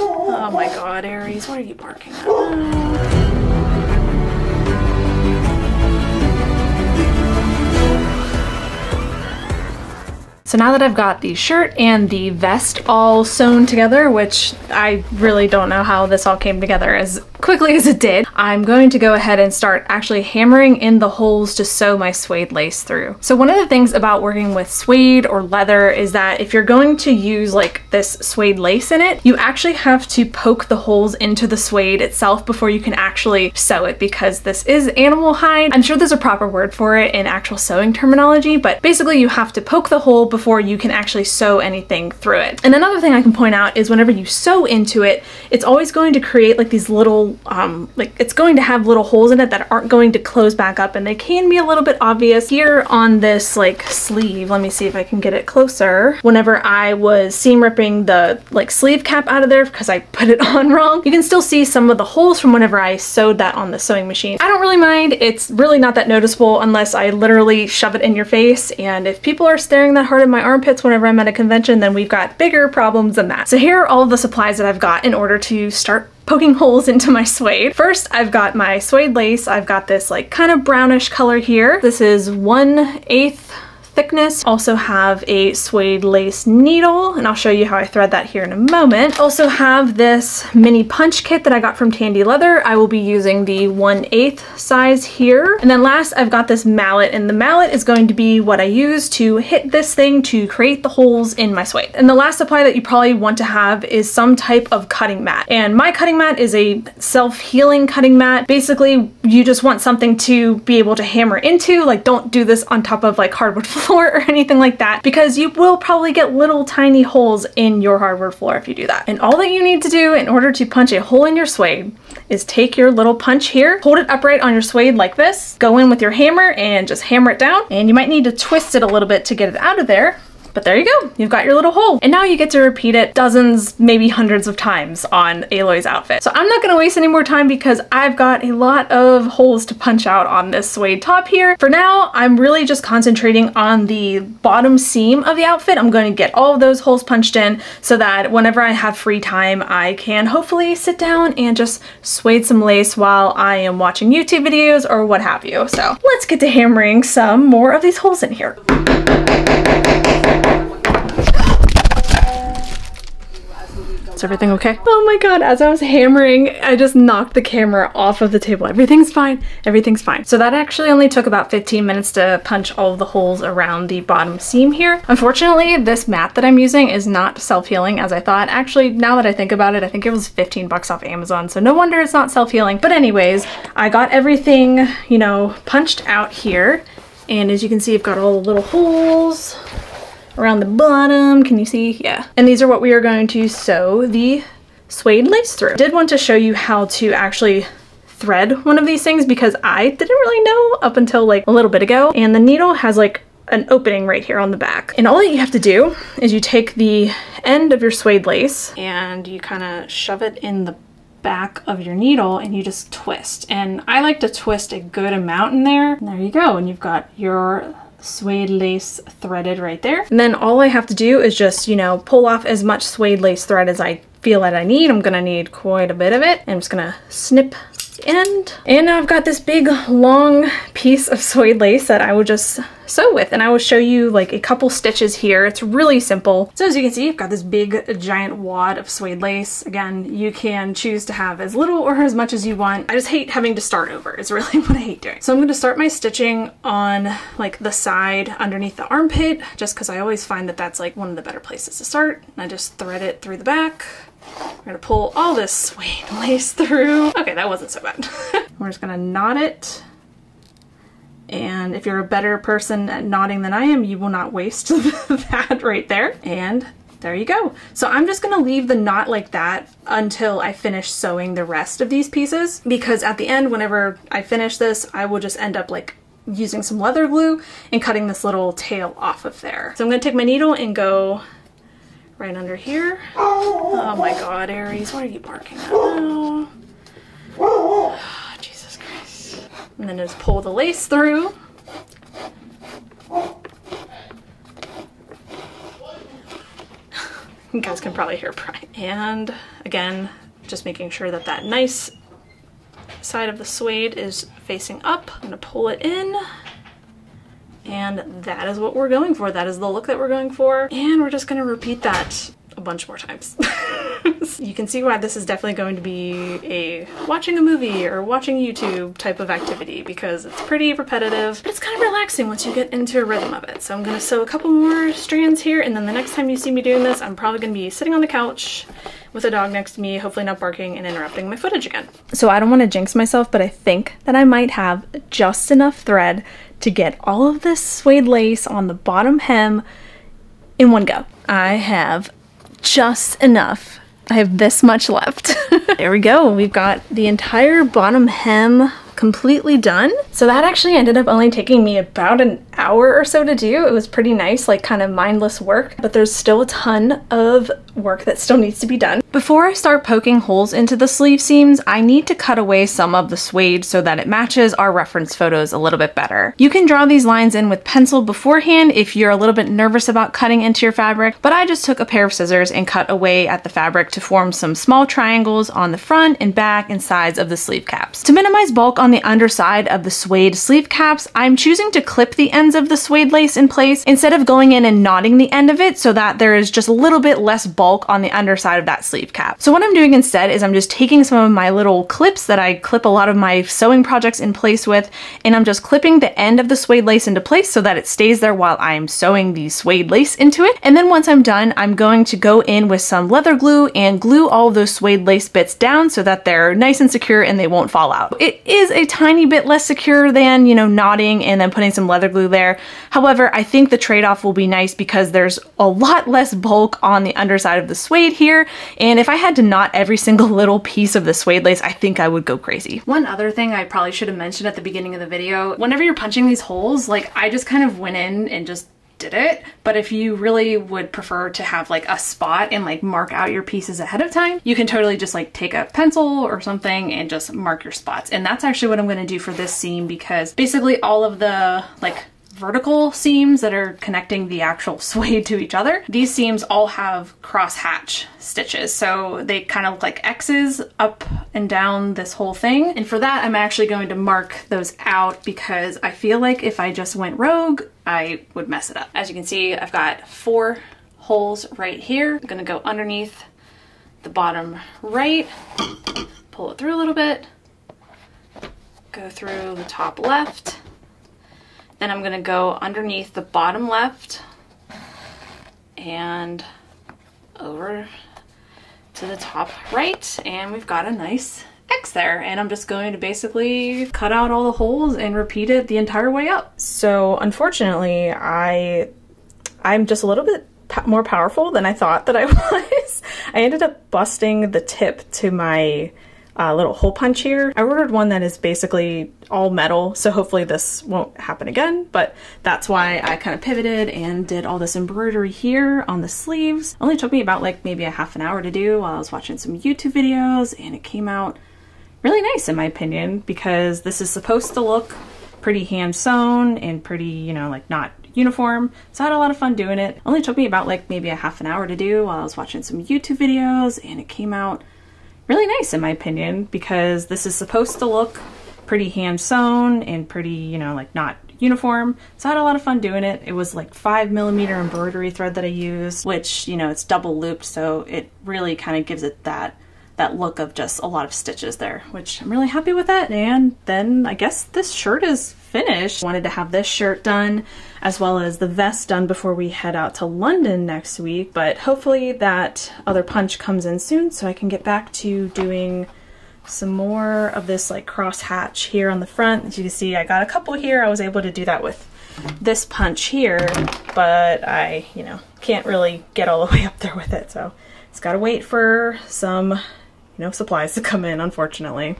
Oh my god, Aries, what are you barking at? So now that I've got the shirt and the vest all sewn together, which I really don't know how this all came together as quickly as it did, I'm going to go ahead and start actually hammering in the holes to sew my suede lace through. So one of the things about working with suede or leather is that if you're going to use like this suede lace in it, you actually have to poke the holes into the suede itself before you can actually sew it because this is animal hide. I'm sure there's a proper word for it in actual sewing terminology, but basically you have to poke the hole before you can actually sew anything through it. And another thing I can point out is whenever you sew into it, it's always going to create like these little, um, like it's going to have little holes in it that aren't going to close back up and they can be a little bit obvious. Here on this like sleeve, let me see if I can get it closer. Whenever I was seam ripping the like sleeve cap out of there because I put it on wrong, you can still see some of the holes from whenever I sewed that on the sewing machine. I don't really mind. It's really not that noticeable unless I literally shove it in your face and if people are staring that hard at my armpits whenever I'm at a convention, then we've got bigger problems than that. So here are all the supplies that I've got in order to start poking holes into my suede. First, I've got my suede lace. I've got this like kind of brownish color here. This is 1 8th thickness. Also have a suede lace needle, and I'll show you how I thread that here in a moment. Also have this mini punch kit that I got from Tandy Leather. I will be using the 1 8th size here. And then last, I've got this mallet, and the mallet is going to be what I use to hit this thing to create the holes in my suede. And the last supply that you probably want to have is some type of cutting mat. And my cutting mat is a self-healing cutting mat. Basically, you just want something to be able to hammer into, like don't do this on top of like hardwood floor floor or anything like that because you will probably get little tiny holes in your hardwood floor if you do that. And all that you need to do in order to punch a hole in your suede is take your little punch here, hold it upright on your suede like this, go in with your hammer and just hammer it down. And you might need to twist it a little bit to get it out of there but there you go, you've got your little hole. And now you get to repeat it dozens, maybe hundreds of times on Aloy's outfit. So I'm not gonna waste any more time because I've got a lot of holes to punch out on this suede top here. For now, I'm really just concentrating on the bottom seam of the outfit. I'm going to get all of those holes punched in so that whenever I have free time, I can hopefully sit down and just suede some lace while I am watching YouTube videos or what have you. So let's get to hammering some more of these holes in here. Is everything okay? Oh my god, as I was hammering, I just knocked the camera off of the table. Everything's fine. Everything's fine. So that actually only took about 15 minutes to punch all the holes around the bottom seam here. Unfortunately, this mat that I'm using is not self-healing as I thought. Actually, now that I think about it, I think it was 15 bucks off Amazon, so no wonder it's not self-healing. But anyways, I got everything, you know, punched out here. And as you can see, I've got all the little holes around the bottom. Can you see? Yeah. And these are what we are going to sew the suede lace through. I did want to show you how to actually thread one of these things because I didn't really know up until like a little bit ago. And the needle has like an opening right here on the back. And all that you have to do is you take the end of your suede lace and you kind of shove it in the back of your needle and you just twist. And I like to twist a good amount in there. And there you go. And you've got your suede lace threaded right there. And then all I have to do is just, you know, pull off as much suede lace thread as I feel that I need. I'm gonna need quite a bit of it. I'm just gonna snip end. And I've got this big long piece of suede lace that I will just sew with and I will show you like a couple stitches here. It's really simple. So as you can see, I've got this big giant wad of suede lace. Again, you can choose to have as little or as much as you want. I just hate having to start over is really what I hate doing. So I'm going to start my stitching on like the side underneath the armpit just because I always find that that's like one of the better places to start. And I just thread it through the back. We're gonna pull all this suede lace through. Okay, that wasn't so bad. We're just gonna knot it. And if you're a better person at knotting than I am, you will not waste that right there. And there you go. So I'm just gonna leave the knot like that until I finish sewing the rest of these pieces because at the end, whenever I finish this, I will just end up like using some leather glue and cutting this little tail off of there. So I'm gonna take my needle and go right under here. Oh my god, Aries, what are you barking at? Oh. oh Jesus Christ. And then just pull the lace through. You guys can probably hear Brian. And again, just making sure that that nice side of the suede is facing up. I'm gonna pull it in and that is what we're going for. That is the look that we're going for. And we're just gonna repeat that a bunch more times. you can see why this is definitely going to be a watching a movie or watching YouTube type of activity because it's pretty repetitive, but it's kind of relaxing once you get into a rhythm of it. So I'm gonna sew a couple more strands here and then the next time you see me doing this, I'm probably gonna be sitting on the couch with a dog next to me, hopefully not barking and interrupting my footage again. So I don't want to jinx myself, but I think that I might have just enough thread to get all of this suede lace on the bottom hem in one go. I have just enough. I have this much left. there we go. We've got the entire bottom hem completely done. So that actually ended up only taking me about an hour or so to do. It was pretty nice, like kind of mindless work, but there's still a ton of work that still needs to be done. Before I start poking holes into the sleeve seams, I need to cut away some of the suede so that it matches our reference photos a little bit better. You can draw these lines in with pencil beforehand if you're a little bit nervous about cutting into your fabric, but I just took a pair of scissors and cut away at the fabric to form some small triangles on the front and back and sides of the sleeve caps. To minimize bulk on the underside of the suede sleeve caps, I'm choosing to clip the ends of the suede lace in place instead of going in and knotting the end of it so that there is just a little bit less bulk on the underside of that sleeve cap. So what I'm doing instead is I'm just taking some of my little clips that I clip a lot of my sewing projects in place with and I'm just clipping the end of the suede lace into place so that it stays there while I'm sewing the suede lace into it. And then once I'm done, I'm going to go in with some leather glue and glue all those suede lace bits down so that they're nice and secure and they won't fall out. It is a tiny bit less secure than, you know, knotting and then putting some leather glue there. However, I think the trade-off will be nice because there's a lot less bulk on the underside of the suede here. And if I had to knot every single little piece of the suede lace, I think I would go crazy. One other thing I probably should have mentioned at the beginning of the video, whenever you're punching these holes, like I just kind of went in and just did it. But if you really would prefer to have like a spot and like mark out your pieces ahead of time, you can totally just like take a pencil or something and just mark your spots. And that's actually what I'm gonna do for this seam because basically all of the like vertical seams that are connecting the actual suede to each other. These seams all have cross hatch stitches. So they kind of look like X's up and down this whole thing. And for that, I'm actually going to mark those out because I feel like if I just went rogue, I would mess it up. As you can see, I've got four holes right here. I'm gonna go underneath the bottom right, pull it through a little bit, go through the top left, then I'm gonna go underneath the bottom left and over to the top right and we've got a nice There and I'm just going to basically cut out all the holes and repeat it the entire way up. So unfortunately I I'm just a little bit more powerful than I thought that I was. I ended up busting the tip to my uh, little hole punch here. I ordered one that is basically all metal, so hopefully this won't happen again, but that's why I kind of pivoted and did all this embroidery here on the sleeves. Only took me about like maybe a half an hour to do while I was watching some YouTube videos, and it came out really nice in my opinion, because this is supposed to look pretty hand sewn and pretty, you know, like not uniform. So I had a lot of fun doing it. Only took me about like maybe a half an hour to do while I was watching some YouTube videos and it came out really nice in my opinion because this is supposed to look pretty hand sewn and pretty, you know, like not uniform. So I had a lot of fun doing it. It was like five millimeter embroidery thread that I used, which, you know, it's double looped. So it really kind of gives it that that look of just a lot of stitches there, which I'm really happy with that. And then I guess this shirt is finished. Wanted to have this shirt done as well as the vest done before we head out to London next week, but hopefully that other punch comes in soon so I can get back to doing some more of this like cross hatch here on the front. As you can see, I got a couple here. I was able to do that with this punch here, but I, you know, can't really get all the way up there with it. So it's got to wait for some, know, supplies to come in, unfortunately.